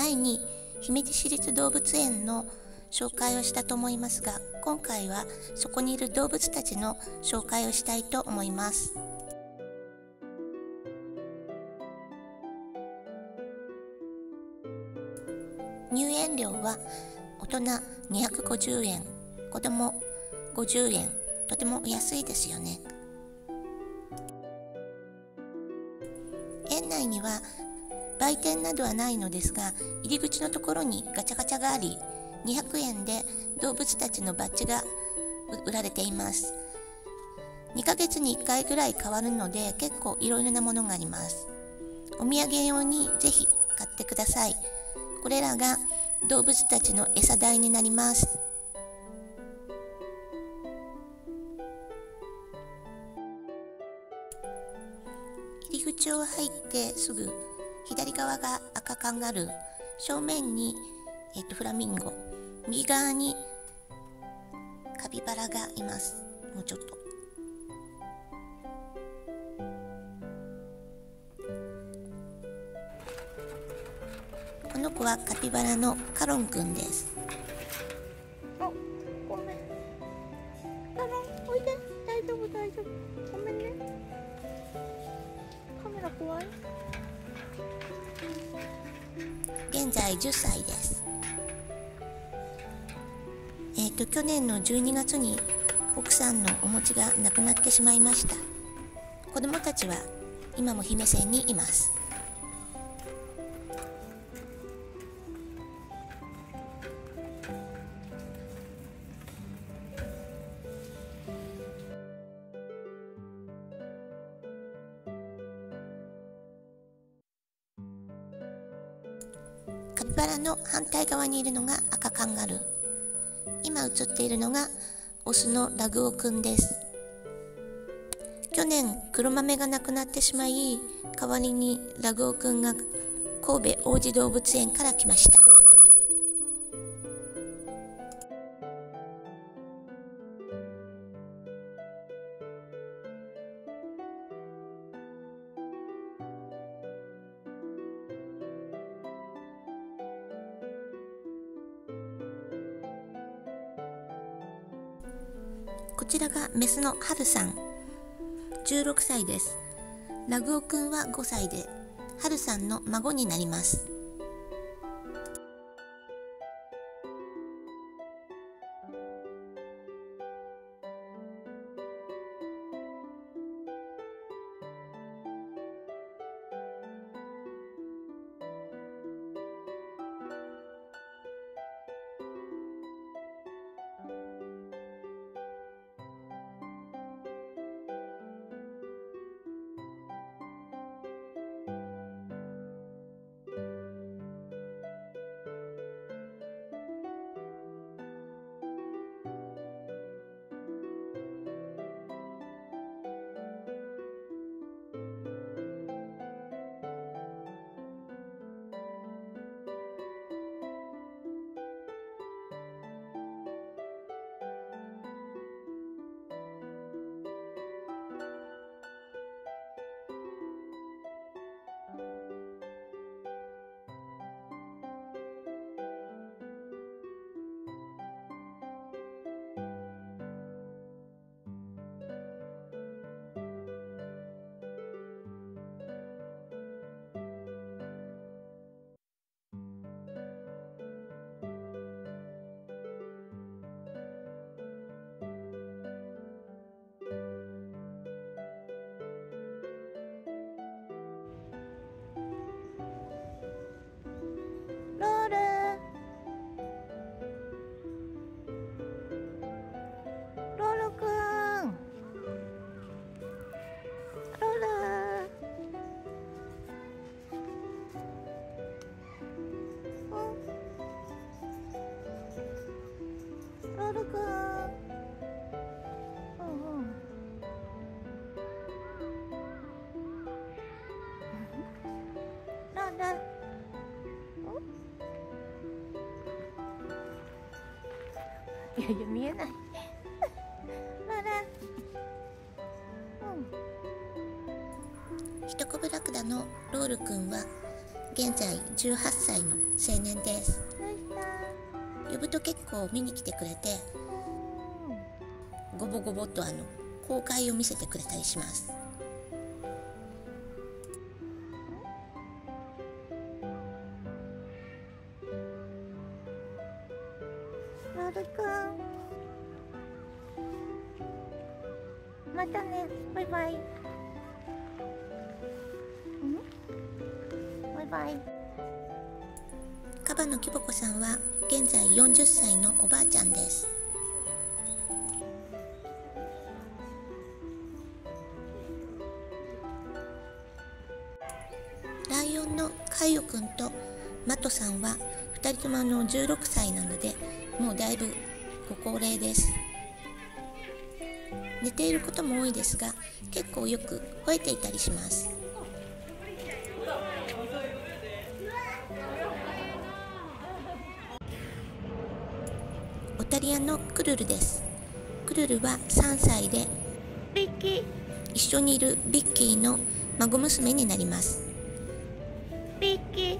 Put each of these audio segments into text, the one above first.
前に姫路市立動物園の紹介をしたと思いますが今回はそこにいる動物たちの紹介をしたいと思います。入園料は大人250円子供50円とても安いですよね。園内には売店などはないのですが入り口のところにガチャガチャがあり200円で動物たちのバッジが売られています。2ヶ月に1回ぐらい変わるので結構いろいろなものがあります。お土産用にぜひ買ってください。これらが動物たちの餌代になります。入り口を入ってすぐ左側が赤カンガルー正面に、えっと、フラミンゴ。右側にカピバラがいます。もうちょっと。この子はカピバラのカロンくんです。現在10歳です。えっ、と去年の12月に奥さんのお餅がなくなってしまいました。子供たちは今も姫線にいます。バラの反対側にいるのが赤カンガルー。今映っているのがオスのラグオくんです。去年黒豆がなくなってしまい代わりにラグオくんが神戸王子動物園から来ました。こちらがメスのハルさん。16歳です。ラグオくんは5歳でハルさんの孫になります。うん。ロールくん。うんうん。ロール。いやいや見えないララうんヒトコブラクダのロールくんは現在18歳の青年です呼ぶと結構見に来てくれてゴボゴボとあの公開を見せてくれたりします。なるくん。またね。バイバイ。ん？バイバイ。カバのキボコさんは現在40歳のおばあちゃんです。ライオンのカイオくんとマトさんは2人ともの16歳なのでもうだいぶご高齢です。寝ていることも多いですが結構よく吠えていたりします。タリアのクルルです。クルルは3歳で一緒にいるビッキーの孫娘になります。ビッキー。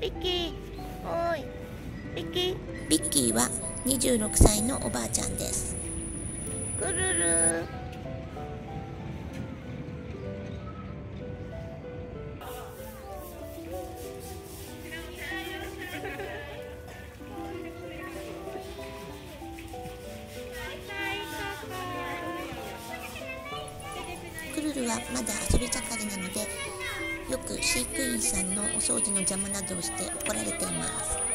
ビッキー。おーい。ビッキー。ビッキーは26歳のおばあちゃんです。くるるまだ遊び盛りなのでよく飼育員さんのお掃除の邪魔などをして怒られています。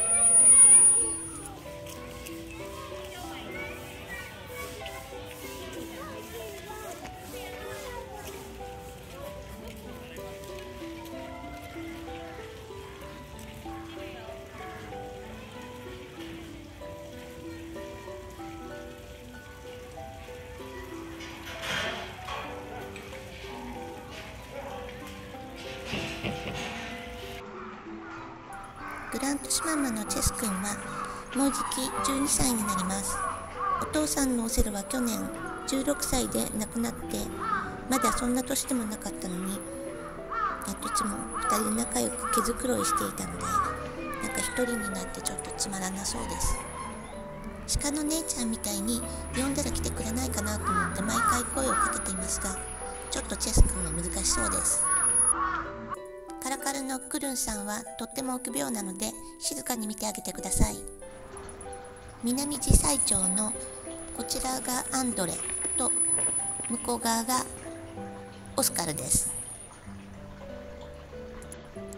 マのチェス君はもうじき12歳になります。お父さんのオセロは去年16歳で亡くなってまだそんな年でもなかったのにどっとちも2人で仲良く毛づくろいしていたのでなんか1人になってちょっとつまらなそうです。鹿の姉ちゃんみたいに呼んだら来てくれないかなと思って毎回声をかけていますがちょっとチェス君は難しそうです。カラカルのクルンさんはとっても臆病なので静かに見てあげてください。南地最長のこちらがアンドレと向こう側がオスカルです。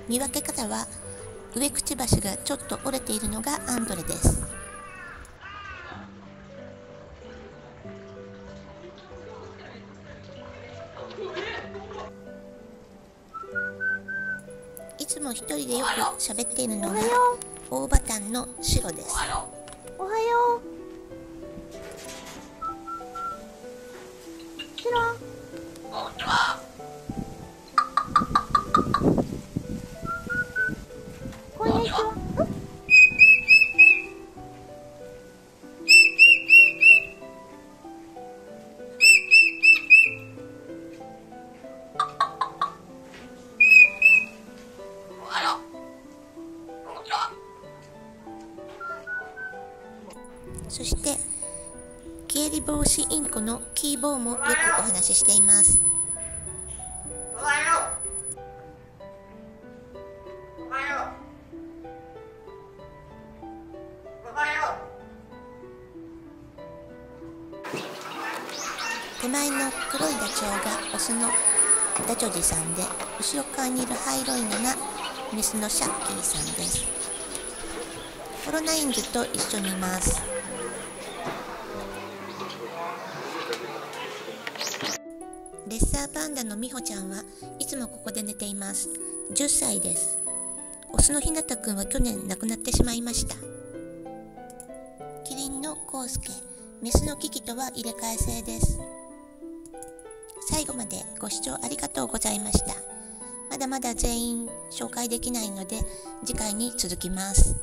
見分け方は上くちばしがちょっと折れているのがアンドレです。人でよく喋っているのが大バタンのシロです。おはよう。シロ防止インコのキーボーもよくお話ししています。手前の黒いダチョウがオスのダチョジさんで後ろ側にいる灰色いのがメスのシャッキーさんです。コロナインズと一緒にいます。パンダのミホちゃんはいつもここで寝ています。10歳です。オスのひなたくんは去年亡くなってしまいました。キリンのコウスケメスのキキとは入れ替え制です。最後までご視聴ありがとうございました。まだまだ全員紹介できないので次回に続きます。